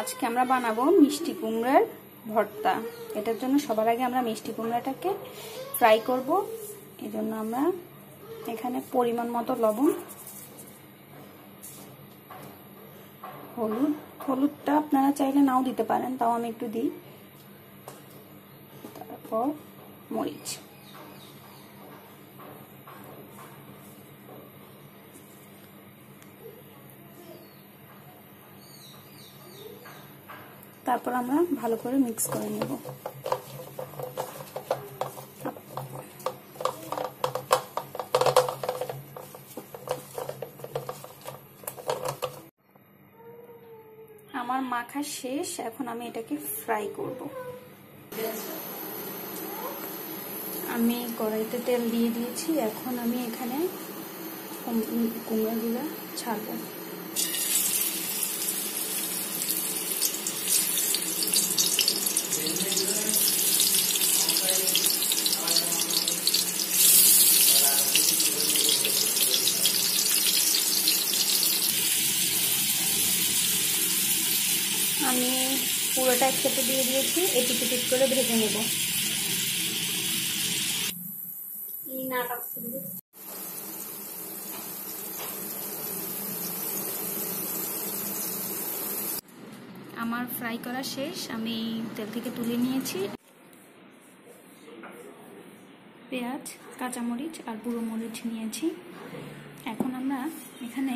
আজকে আমরা বানাবো মিষ্টি কুমড়ার ভর্তা। এটার জন্য সবার আগে আমরা মিষ্টি কুমড়াটাকে ফ্রাই করব। এই জন্য আমরা এখানে পরিমাণ মতো লবণ, হলুদ, হলুদটা আপনারা চাইলে নাও দিতে পারেন, তাও আমি একটু দিই। তারপর মরিচ। তারপর আমরা ভালো করে মিক্স করে নেব। আমার মাখা শেষ, এখন আমি এটাকে ফ্রাই করব। আমি কড়াইতে তেল দিয়ে দিয়েছি, এখন আমি এখানে কুমড়াগুলো ছাড়বো। আমি পুরোটা একসাথে দিয়ে দিয়েছি এটুক এটুক করে ভেজে নেব। আমার ফ্রাই করা শেষ, আমি তেল থেকে তুলে নিয়েছি। পেঁয়াজ, কাঁচামরিচ আর পুরো মরিচ নিয়েছি। এখন আমরা এখানে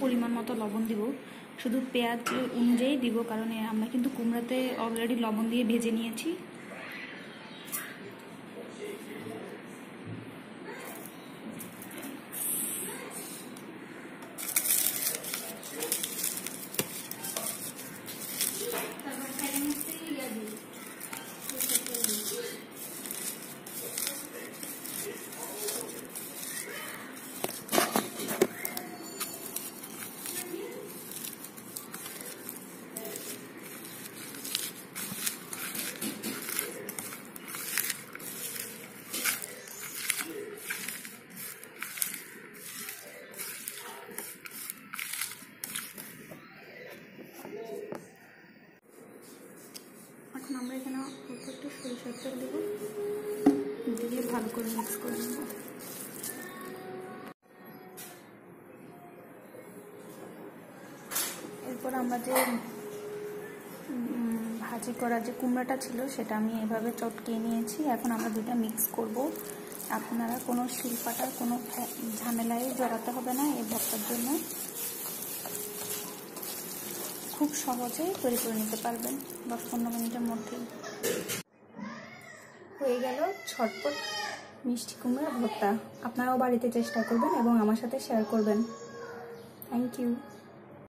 পরিমাণ মতো লবণ দিব। শুধু পেঁয়াজ অনুযায়ী দিব কারণ আমরা কিন্তু কুমড়াতে অলরেডি লবণ দিয়ে ভেজে নিয়েছি। আমরা এখানে অল্প একটু সরিষার তেল দেবো। দিয়ে ভালো করে মিক্স করে নেব। এরপর আমরা যে ভাজি করা যে কুমড়াটা ছিল, সেটা আমি এভাবে চটকিয়ে নিয়েছি। এখন আমরা দুটা মিক্স করব। আপনারা কোনো শিল্পাটার কোনো ঝামেলায় জড়াতে হবে না এই ভর্তার জন্য। খুব সহজেই তৈরি করে নিতে পারবেন দশ পনেরো মিনিটের মধ্যেই। হয়ে গেল ছটপট মিষ্টি কুমড়া ভর্তা। আপনারাও বাড়িতে চেষ্টা করবেন এবং আমার সাথে শেয়ার করবেন। Thank you